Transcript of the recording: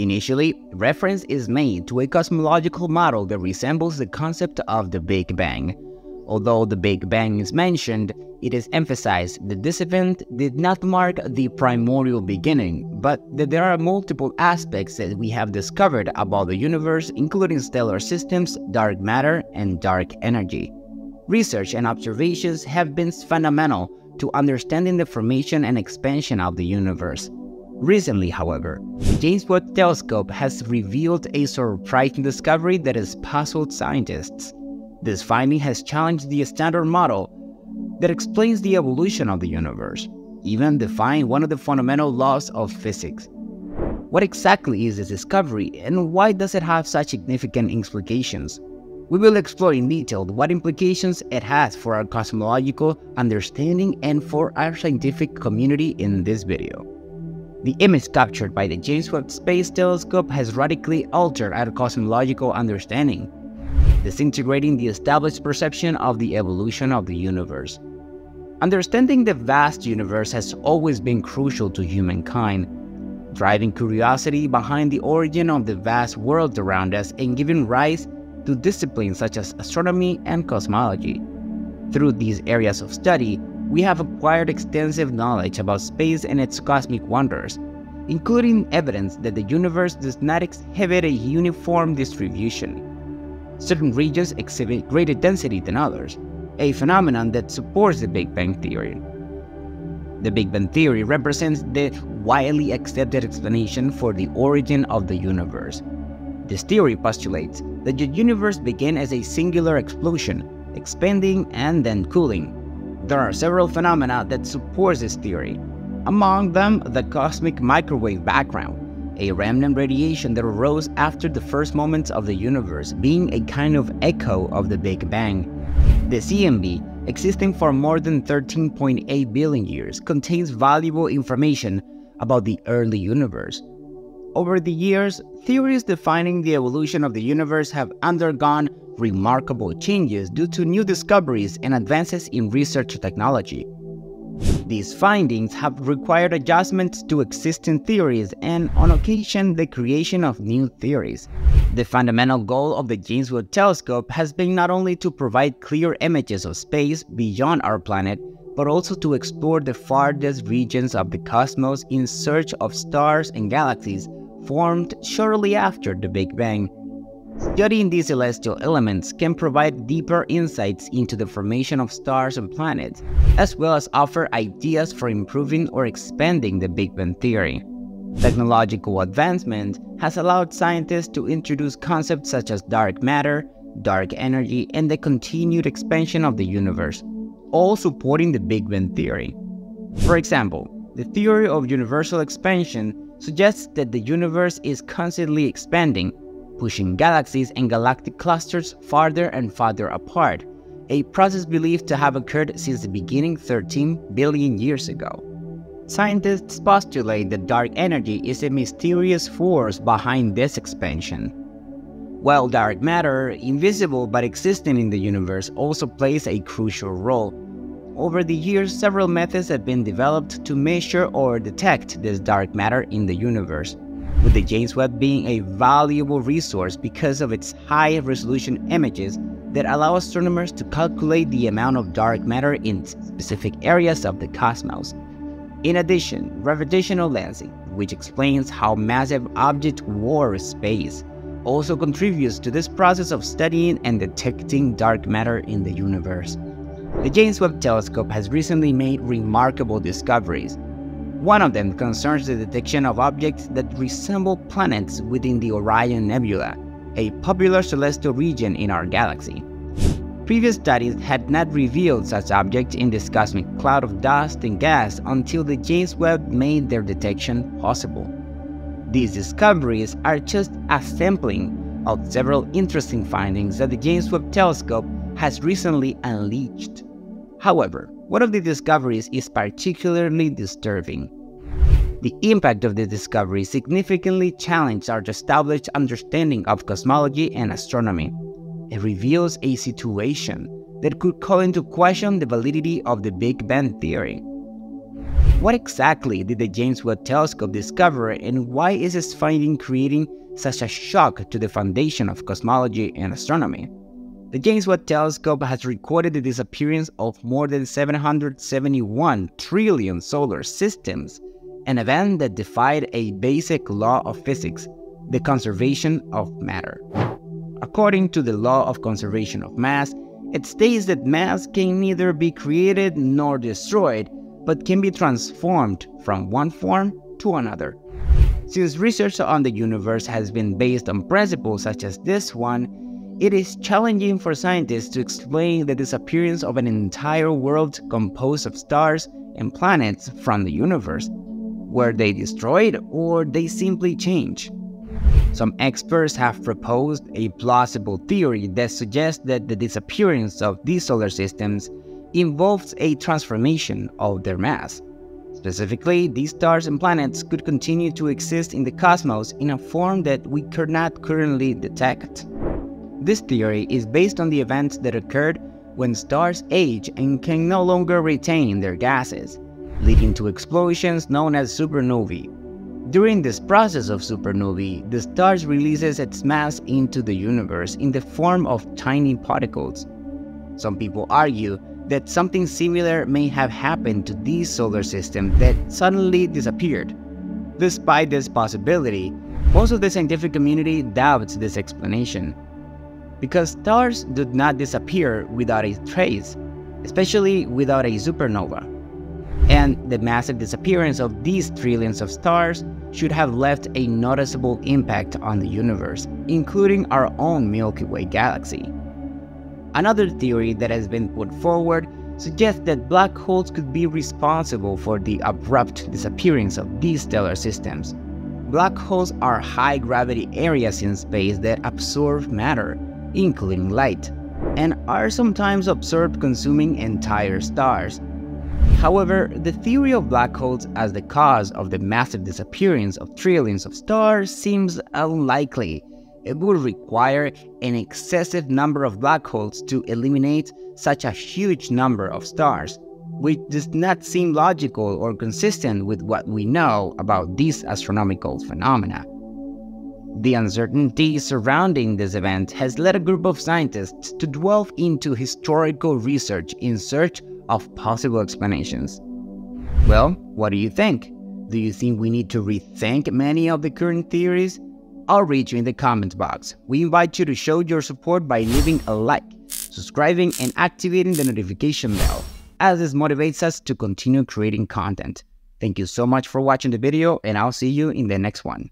Initially, reference is made to a cosmological model that resembles the concept of the Big Bang. Although the Big Bang is mentioned, it is emphasized that this event did not mark the primordial beginning, but that there are multiple aspects that we have discovered about the universe, including stellar systems, dark matter, and dark energy. Research and observations have been fundamental to understanding the formation and expansion of the universe. Recently, however, the James Webb Telescope has revealed a surprising discovery that has puzzled scientists. This finding has challenged the standard model that explains the evolution of the universe, even defying one of the fundamental laws of physics. What exactly is this discovery and why does it have such significant implications? We will explore in detail what implications it has for our cosmological understanding and for our scientific community in this video. The image captured by the James Webb Space Telescope has radically altered our cosmological understanding disintegrating the established perception of the evolution of the universe. Understanding the vast universe has always been crucial to humankind, driving curiosity behind the origin of the vast world around us and giving rise to disciplines such as astronomy and cosmology. Through these areas of study, we have acquired extensive knowledge about space and its cosmic wonders, including evidence that the universe does not exhibit a uniform distribution certain regions exhibit greater density than others, a phenomenon that supports the Big Bang Theory. The Big Bang Theory represents the widely accepted explanation for the origin of the universe. This theory postulates that the universe began as a singular explosion, expanding and then cooling. There are several phenomena that support this theory, among them the cosmic microwave background, a remnant radiation that arose after the first moments of the universe, being a kind of echo of the Big Bang. The CMB, existing for more than 13.8 billion years, contains valuable information about the early universe. Over the years, theories defining the evolution of the universe have undergone remarkable changes due to new discoveries and advances in research technology. These findings have required adjustments to existing theories and, on occasion, the creation of new theories. The fundamental goal of the James Webb Telescope has been not only to provide clear images of space beyond our planet, but also to explore the farthest regions of the cosmos in search of stars and galaxies formed shortly after the Big Bang. Studying these celestial elements can provide deeper insights into the formation of stars and planets, as well as offer ideas for improving or expanding the Big Bang Theory. Technological advancement has allowed scientists to introduce concepts such as dark matter, dark energy, and the continued expansion of the universe, all supporting the Big Bang Theory. For example, the theory of universal expansion suggests that the universe is constantly expanding pushing galaxies and galactic clusters farther and farther apart, a process believed to have occurred since the beginning 13 billion years ago. Scientists postulate that dark energy is a mysterious force behind this expansion. While dark matter, invisible but existing in the universe, also plays a crucial role. Over the years, several methods have been developed to measure or detect this dark matter in the universe with the James Webb being a valuable resource because of its high resolution images that allow astronomers to calculate the amount of dark matter in specific areas of the cosmos. In addition, gravitational lensing, which explains how massive objects warp space, also contributes to this process of studying and detecting dark matter in the universe. The James Webb Telescope has recently made remarkable discoveries one of them concerns the detection of objects that resemble planets within the Orion Nebula, a popular celestial region in our galaxy. Previous studies had not revealed such objects in this cosmic cloud of dust and gas until the James Webb made their detection possible. These discoveries are just a sampling of several interesting findings that the James Webb Telescope has recently unleashed. However, one of the discoveries is particularly disturbing. The impact of the discovery significantly challenged our established understanding of cosmology and astronomy. It reveals a situation that could call into question the validity of the Big Bang theory. What exactly did the James Webb Telescope discover and why is its finding creating such a shock to the foundation of cosmology and astronomy? The James Webb Telescope has recorded the disappearance of more than 771 trillion solar systems, an event that defied a basic law of physics, the conservation of matter. According to the law of conservation of mass, it states that mass can neither be created nor destroyed, but can be transformed from one form to another. Since research on the universe has been based on principles such as this one, it is challenging for scientists to explain the disappearance of an entire world composed of stars and planets from the universe. Were they destroyed or they simply change? Some experts have proposed a plausible theory that suggests that the disappearance of these solar systems involves a transformation of their mass. Specifically, these stars and planets could continue to exist in the cosmos in a form that we cannot currently detect. This theory is based on the events that occurred when stars age and can no longer retain their gases, leading to explosions known as supernovae. During this process of supernovae, the star releases its mass into the universe in the form of tiny particles. Some people argue that something similar may have happened to these solar systems that suddenly disappeared. Despite this possibility, most of the scientific community doubts this explanation because stars do not disappear without a trace, especially without a supernova. And the massive disappearance of these trillions of stars should have left a noticeable impact on the universe, including our own Milky Way galaxy. Another theory that has been put forward suggests that black holes could be responsible for the abrupt disappearance of these stellar systems. Black holes are high gravity areas in space that absorb matter, including light, and are sometimes observed consuming entire stars. However, the theory of black holes as the cause of the massive disappearance of trillions of stars seems unlikely. It would require an excessive number of black holes to eliminate such a huge number of stars, which does not seem logical or consistent with what we know about these astronomical phenomena. The uncertainty surrounding this event has led a group of scientists to delve into historical research in search of possible explanations. Well, what do you think? Do you think we need to rethink many of the current theories? I'll read you in the comments box. We invite you to show your support by leaving a like, subscribing, and activating the notification bell, as this motivates us to continue creating content. Thank you so much for watching the video, and I'll see you in the next one.